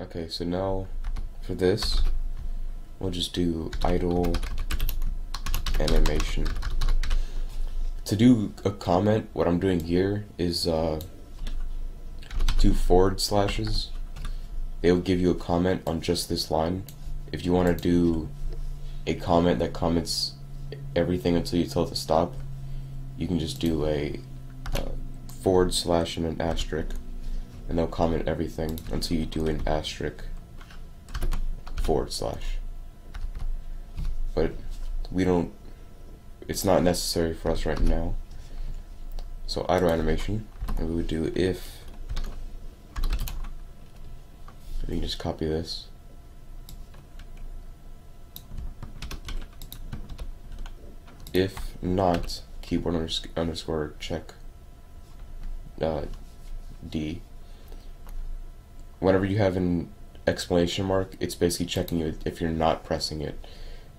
Okay, so now for this, we'll just do idle animation. To do a comment, what I'm doing here is uh, forward slashes. They'll give you a comment on just this line. If you want to do a comment that comments everything until you tell it to stop, you can just do a uh, forward slash and an asterisk, and they'll comment everything until you do an asterisk forward slash. But we don't, it's not necessary for us right now. So idle animation, and we would do if, we can just copy this. If not, keyboard underscore check uh, D. Whenever you have an exclamation mark, it's basically checking if you're not pressing it.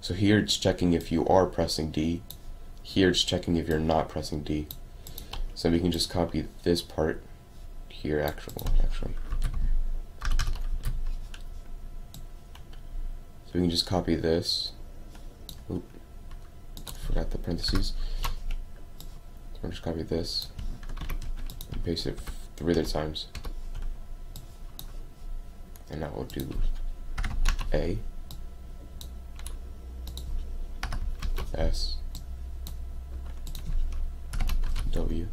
So here it's checking if you are pressing D. Here it's checking if you're not pressing D. So we can just copy this part here actual actually. So we can just copy this. Oop, forgot the parentheses. So I'll just copy this and paste it three other times. And now we'll do A S W.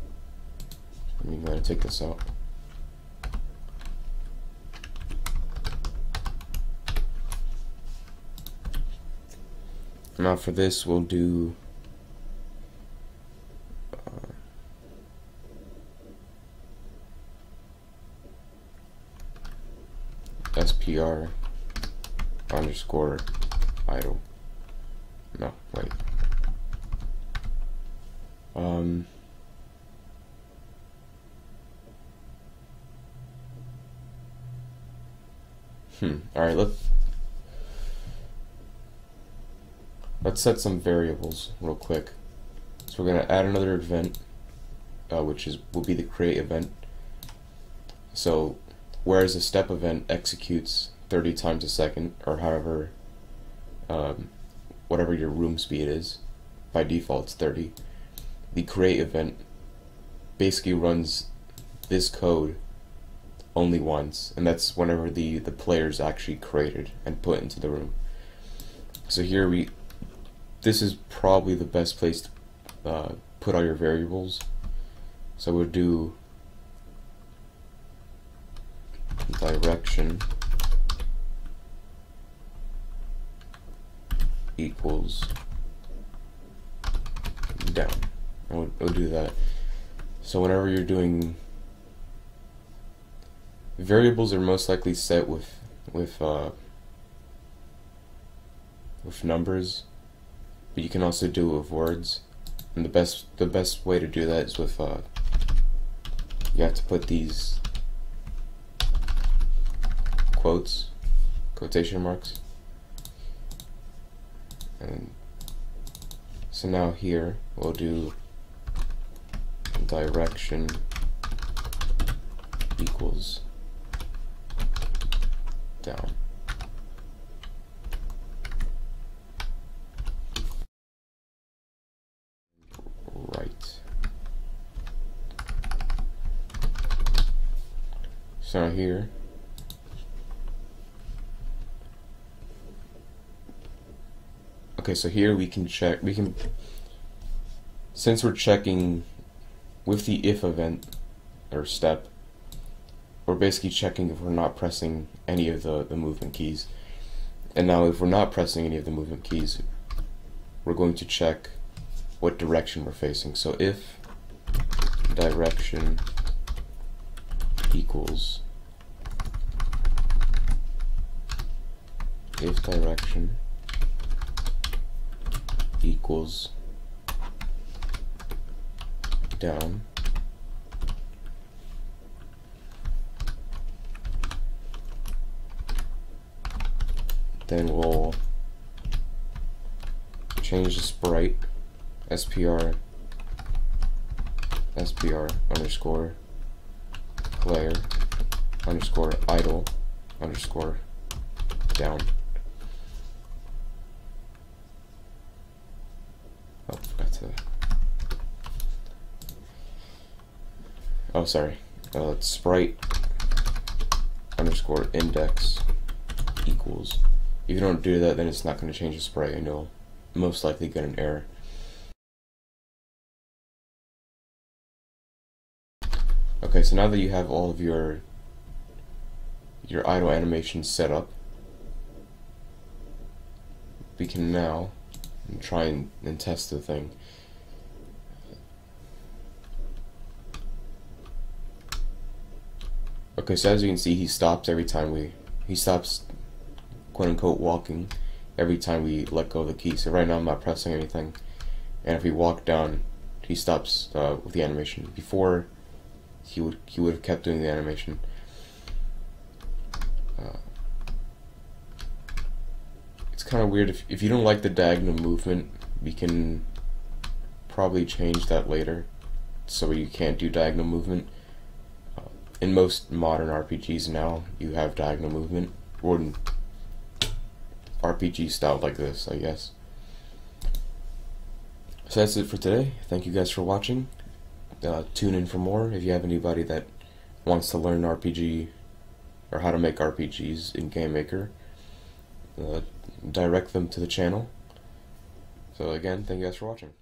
I'm going to take this out. Now for this we'll do SPR underscore idle. No, wait. Um, hmm. All right. Let's let's set some variables real quick. So we're gonna add another event, uh, which is will be the create event. So whereas a step event executes 30 times a second, or however, um, whatever your room speed is, by default it's 30. The create event basically runs this code only once, and that's whenever the, the player's actually created and put into the room. So here we, this is probably the best place to uh, put all your variables. So we'll do direction equals down. We'll, we'll do that. So whenever you're doing variables are most likely set with with uh, with numbers, but you can also do it with words. And the best the best way to do that is with uh, you have to put these quotes, quotation marks. And so now here we'll do direction equals down. Right. So here Okay, so here we can check, we can, since we're checking with the if event, or step, we're basically checking if we're not pressing any of the, the movement keys. And now if we're not pressing any of the movement keys, we're going to check what direction we're facing. So if direction equals if direction equals down then we'll change the sprite spr spr underscore player underscore idle underscore down. Oh, forgot to. Oh, sorry. Uh, sprite underscore index equals. If you don't do that, then it's not going to change the sprite, and you'll most likely get an error. Okay, so now that you have all of your your idle animations set up, we can now try and, and test the thing. Okay, so as you can see, he stops every time we, he stops, quote unquote, walking every time we let go of the key. So right now I'm not pressing anything. And if we walk down, he stops uh, with the animation. Before, he would he would have kept doing the animation. Uh, it's kind of weird if if you don't like the diagonal movement, we can probably change that later, so you can't do diagonal movement. In most modern RPGs now, you have diagonal movement, or RPG style like this, I guess. So that's it for today. Thank you guys for watching. Uh, tune in for more if you have anybody that wants to learn RPG or how to make RPGs in Game Maker. Uh, direct them to the channel. So again, thank you guys for watching.